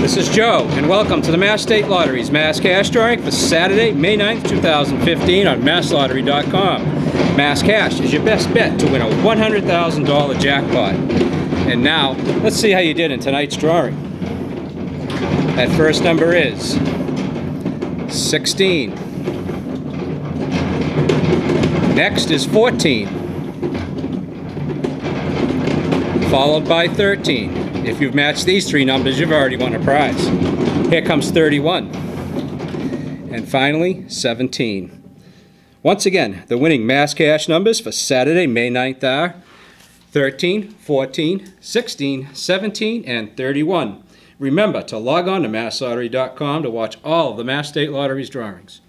This is Joe, and welcome to the Mass State Lottery's Mass Cash Drawing for Saturday, May 9th, 2015 on MassLottery.com. Mass Cash is your best bet to win a $100,000 jackpot. And now, let's see how you did in tonight's drawing. That first number is 16. Next is 14. Followed by 13. If you've matched these three numbers, you've already won a prize. Here comes 31. And finally, 17. Once again, the winning mass cash numbers for Saturday, May 9th are 13, 14, 16, 17, and 31. Remember to log on to masslottery.com to watch all of the Mass State Lottery's drawings.